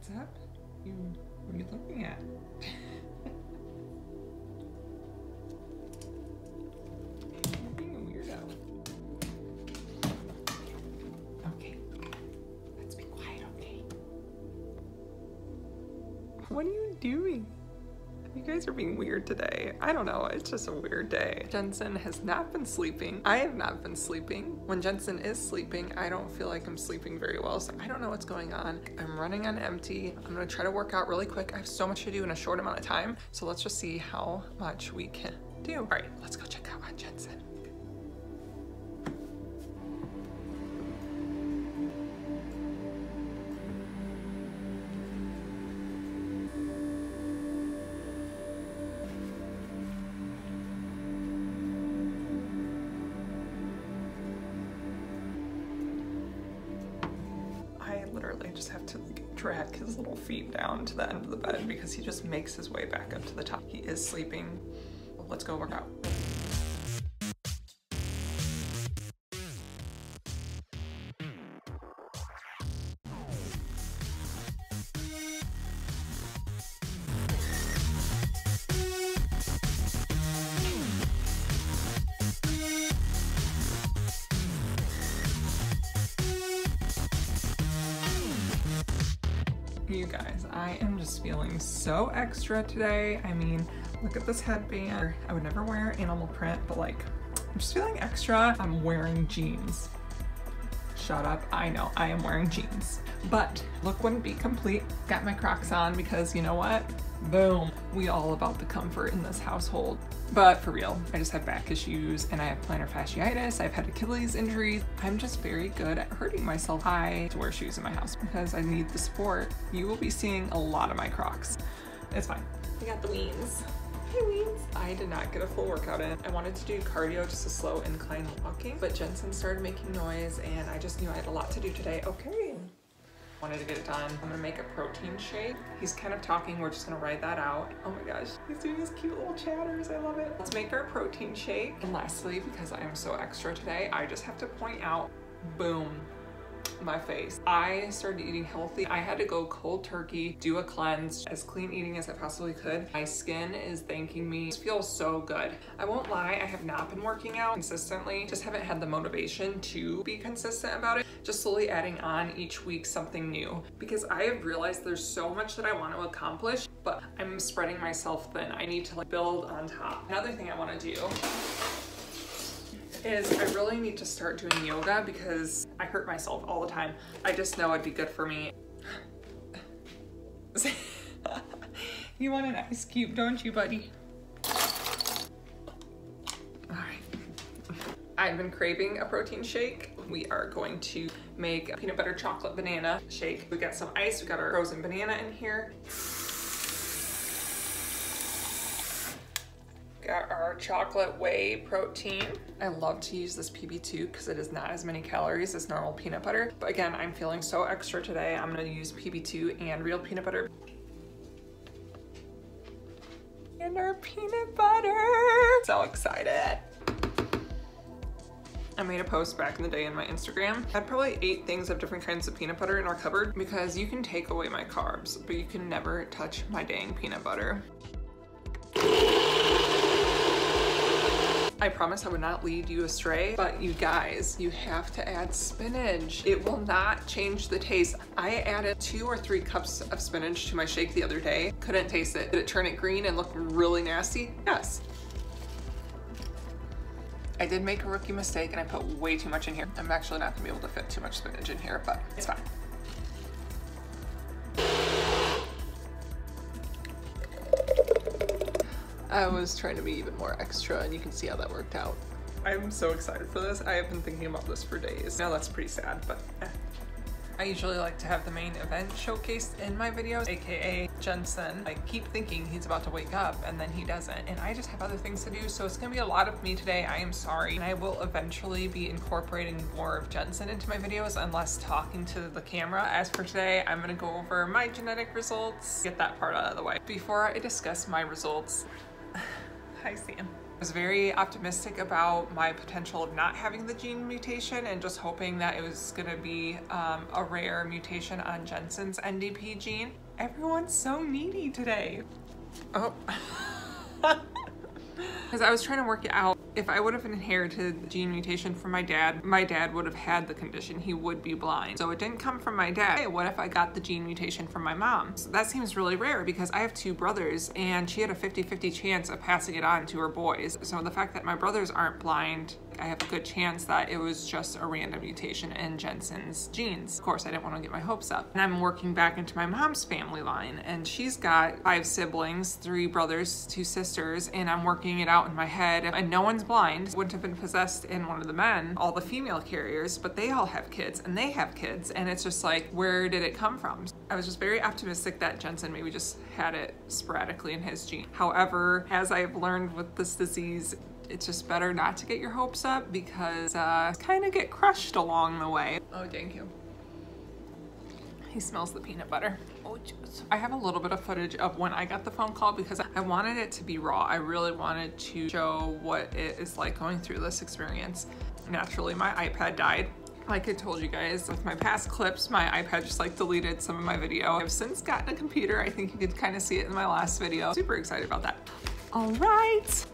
What's up? You, what are you looking at? You're being a weirdo. Okay. Let's be quiet, okay? What are you doing? Guys are being weird today. I don't know, it's just a weird day. Jensen has not been sleeping. I have not been sleeping. When Jensen is sleeping, I don't feel like I'm sleeping very well, so I don't know what's going on. I'm running on empty. I'm gonna try to work out really quick. I have so much to do in a short amount of time, so let's just see how much we can do. All right, let's go check out on Jensen. Drag his little feet down to the end of the bed because he just makes his way back up to the top. He is sleeping. Let's go work out. You guys, I am just feeling so extra today. I mean, look at this headband. I would never wear animal print, but like, I'm just feeling extra. I'm wearing jeans. Shut up, I know, I am wearing jeans. But look wouldn't be complete. Got my Crocs on because you know what? Boom. We all about the comfort in this household. But for real, I just have back issues and I have plantar fasciitis. I've had Achilles injuries. I'm just very good at hurting myself. I to wear shoes in my house because I need the support. You will be seeing a lot of my Crocs. It's fine. I got the weens. Hey weens. I did not get a full workout in. I wanted to do cardio, just a slow incline walking, but Jensen started making noise and I just knew I had a lot to do today. Okay, wanted to get it done. I'm gonna make a protein shake. He's kind of talking, we're just gonna ride that out. Oh my gosh, he's doing his cute little chatters, I love it. Let's make our protein shake. And lastly, because I am so extra today, I just have to point out, boom, my face. I started eating healthy. I had to go cold turkey, do a cleanse, as clean eating as I possibly could. My skin is thanking me. It feels so good. I won't lie, I have not been working out consistently. Just haven't had the motivation to be consistent about it. Just slowly adding on each week something new because I have realized there's so much that I want to accomplish, but I'm spreading myself thin. I need to like build on top. Another thing I want to do is I really need to start doing yoga because I hurt myself all the time. I just know it'd be good for me. you want an ice cube, don't you, buddy? All right. I've been craving a protein shake. We are going to make a peanut butter chocolate banana shake. We got some ice, we got our frozen banana in here. Chocolate whey protein. I love to use this PB2 because it is not as many calories as normal peanut butter. But again, I'm feeling so extra today. I'm gonna use PB2 and real peanut butter. And our peanut butter. So excited. I made a post back in the day in my Instagram. I had probably eight things of different kinds of peanut butter in our cupboard because you can take away my carbs, but you can never touch my dang peanut butter. I promise I would not lead you astray, but you guys, you have to add spinach. It will not change the taste. I added two or three cups of spinach to my shake the other day. Couldn't taste it. Did it turn it green and look really nasty? Yes. I did make a rookie mistake and I put way too much in here. I'm actually not gonna be able to fit too much spinach in here, but it's fine. I was trying to be even more extra and you can see how that worked out. I'm so excited for this. I have been thinking about this for days. Now that's pretty sad, but eh. I usually like to have the main event showcased in my videos, aka Jensen. I keep thinking he's about to wake up and then he doesn't, and I just have other things to do, so it's gonna be a lot of me today. I am sorry. And I will eventually be incorporating more of Jensen into my videos and less talking to the camera. As for today, I'm gonna go over my genetic results, get that part out of the way. Before I discuss my results, hi Sam. I was very optimistic about my potential of not having the gene mutation and just hoping that it was gonna be um, a rare mutation on Jensen's NDP gene. Everyone's so needy today. Oh. Because I was trying to work it out. If I would have inherited the gene mutation from my dad, my dad would have had the condition. He would be blind. So it didn't come from my dad. Hey, what if I got the gene mutation from my mom? So that seems really rare because I have two brothers and she had a 50-50 chance of passing it on to her boys. So the fact that my brothers aren't blind I have a good chance that it was just a random mutation in Jensen's genes. Of course, I didn't want to get my hopes up. And I'm working back into my mom's family line, and she's got five siblings, three brothers, two sisters, and I'm working it out in my head. And no one's blind. Wouldn't have been possessed in one of the men, all the female carriers, but they all have kids, and they have kids, and it's just like, where did it come from? I was just very optimistic that Jensen maybe just had it sporadically in his gene. However, as I've learned with this disease, it's just better not to get your hopes up because uh, kind of get crushed along the way. Oh, thank you. He smells the peanut butter. Oh, I have a little bit of footage of when I got the phone call because I wanted it to be raw. I really wanted to show what it is like going through this experience. Naturally, my iPad died like I told you guys with my past clips, my iPad just like deleted some of my video. I've since gotten a computer. I think you could kind of see it in my last video. Super excited about that. All right,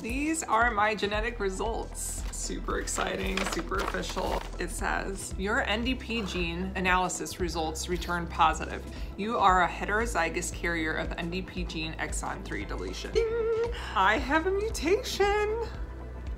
these are my genetic results. Super exciting, super official. It says, your NDP gene analysis results return positive. You are a heterozygous carrier of NDP gene exon 3 deletion. Ding! I have a mutation.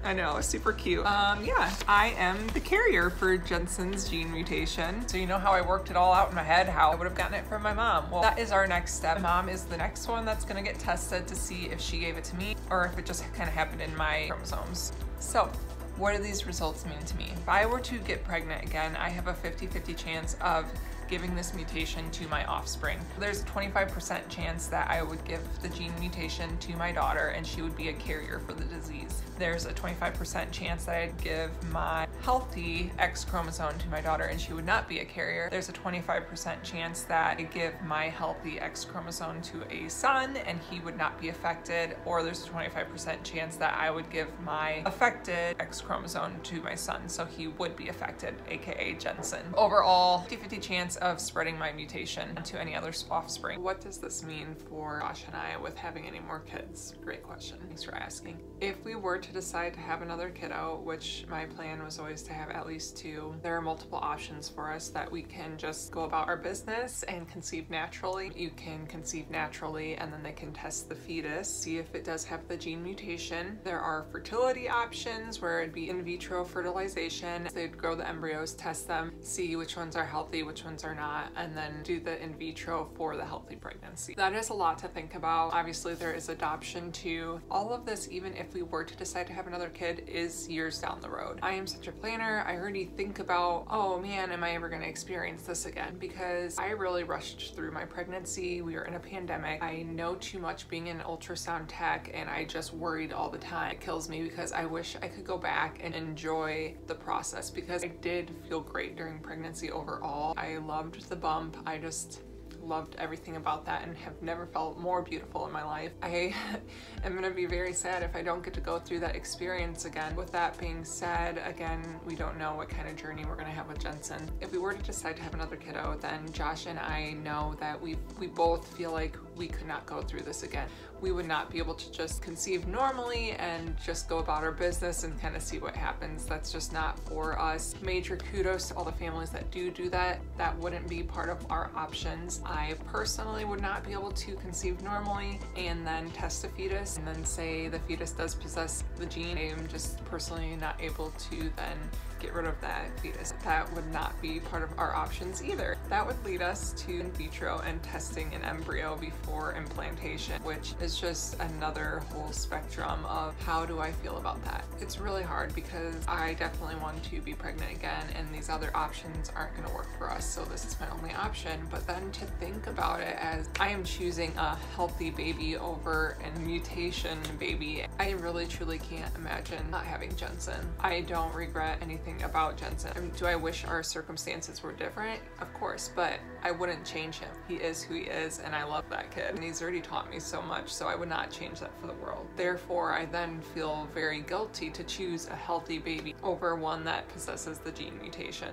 I know, super cute. Um, yeah, I am the carrier for Jensen's gene mutation. So you know how I worked it all out in my head, how I would have gotten it from my mom. Well, that is our next step. Mom is the next one that's gonna get tested to see if she gave it to me or if it just kind of happened in my chromosomes. So what do these results mean to me? If I were to get pregnant again, I have a 50-50 chance of giving this mutation to my offspring. There's a 25% chance that I would give the gene mutation to my daughter and she would be a carrier for the disease. There's a 25% chance that I'd give my healthy X chromosome to my daughter and she would not be a carrier. There's a 25% chance that I'd give my healthy X chromosome to a son and he would not be affected, or there's a 25% chance that I would give my affected X chromosome to my son so he would be affected, aka Jensen. Overall, 50-50 chance of spreading my mutation to any other offspring. What does this mean for Josh and I with having any more kids? Great question. Thanks for asking. If we were to decide to have another kiddo, which my plan was always to have at least two, there are multiple options for us that we can just go about our business and conceive naturally. You can conceive naturally and then they can test the fetus, see if it does have the gene mutation. There are fertility options where it'd be in vitro fertilization. They'd grow the embryos, test them, see which ones are healthy, which ones are not, and then do the in vitro for the healthy pregnancy. That is a lot to think about. Obviously, there is adoption too. All of this, even if we were to decide to have another kid, is years down the road. I am such a planner. I already think about, oh man, am I ever gonna experience this again? Because I really rushed through my pregnancy. We were in a pandemic. I know too much being an ultrasound tech and I just worried all the time. It kills me because I wish I could go back and enjoy the process because I did feel great during pregnancy overall. I love loved the bump. I just loved everything about that and have never felt more beautiful in my life. I am gonna be very sad if I don't get to go through that experience again. With that being said, again, we don't know what kind of journey we're gonna have with Jensen. If we were to decide to have another kiddo, then Josh and I know that we, we both feel like we could not go through this again. We would not be able to just conceive normally and just go about our business and kind of see what happens. That's just not for us. Major kudos to all the families that do do that. That wouldn't be part of our options. I personally would not be able to conceive normally and then test a fetus and then say the fetus does possess the gene. I am just personally not able to then get rid of that fetus. That would not be part of our options either. That would lead us to in vitro and testing an embryo before implantation, which is just another whole spectrum of how do I feel about that. It's really hard because I definitely want to be pregnant again and these other options aren't gonna work for us, so this is my only option. But then to think about it as I am choosing a healthy baby over a mutation baby, I really truly can't imagine not having Jensen. I don't regret anything about Jensen. I mean, do I wish our circumstances were different? Of course, but I wouldn't change him. He is who he is, and I love that kid. And he's already taught me so much, so I would not change that for the world. Therefore, I then feel very guilty to choose a healthy baby over one that possesses the gene mutation.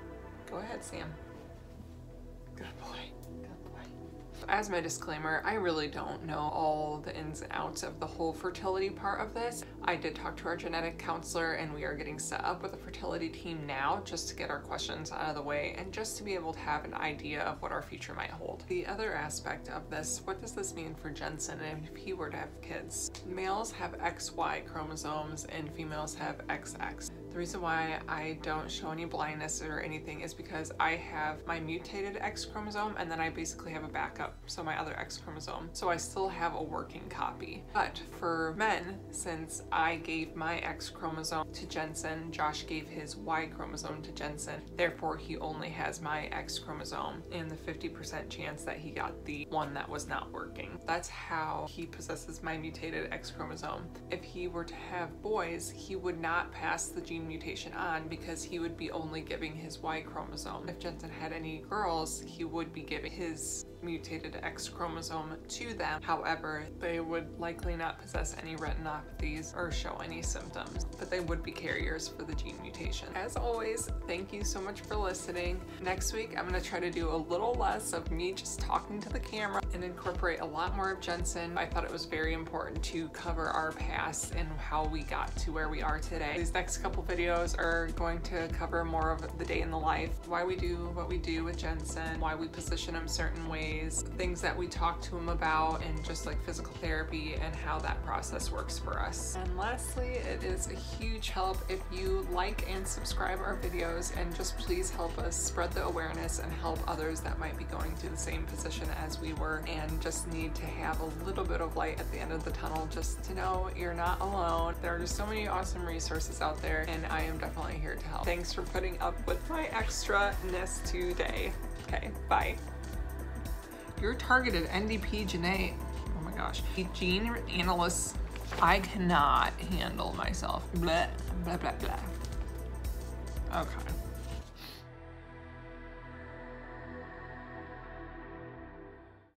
Go ahead, Sam. Good boy. As my disclaimer, I really don't know all the ins and outs of the whole fertility part of this. I did talk to our genetic counselor and we are getting set up with a fertility team now just to get our questions out of the way and just to be able to have an idea of what our future might hold. The other aspect of this, what does this mean for Jensen and if he were to have kids? Males have XY chromosomes and females have XX. The reason why I don't show any blindness or anything is because I have my mutated X chromosome and then I basically have a backup, so my other X chromosome. So I still have a working copy. But for men, since I gave my X chromosome to Jensen, Josh gave his Y chromosome to Jensen, therefore he only has my X chromosome and the 50% chance that he got the one that was not working. That's how he possesses my mutated X chromosome. If he were to have boys, he would not pass the gene mutation on because he would be only giving his Y chromosome. If Jensen had any girls, he would be giving his mutated X chromosome to them. However, they would likely not possess any retinopathies or show any symptoms, but they would be carriers for the gene mutation. As always, thank you so much for listening. Next week, I'm gonna try to do a little less of me just talking to the camera and incorporate a lot more of Jensen. I thought it was very important to cover our past and how we got to where we are today. These next couple videos are going to cover more of the day in the life, why we do what we do with Jensen, why we position him certain ways, things that we talk to him about, and just like physical therapy and how that process works for us. And lastly, it is a huge help if you like and subscribe our videos and just please help us spread the awareness and help others that might be going through the same position as we were and just need to have a little bit of light at the end of the tunnel just to know you're not alone. There are just so many awesome resources out there and I am definitely here to help. Thanks for putting up with my extra-ness today. Okay, bye. Your targeted NDP Janae. Oh my gosh. Gene analysts. I cannot handle myself. Blah, blah, blah, blah. Okay.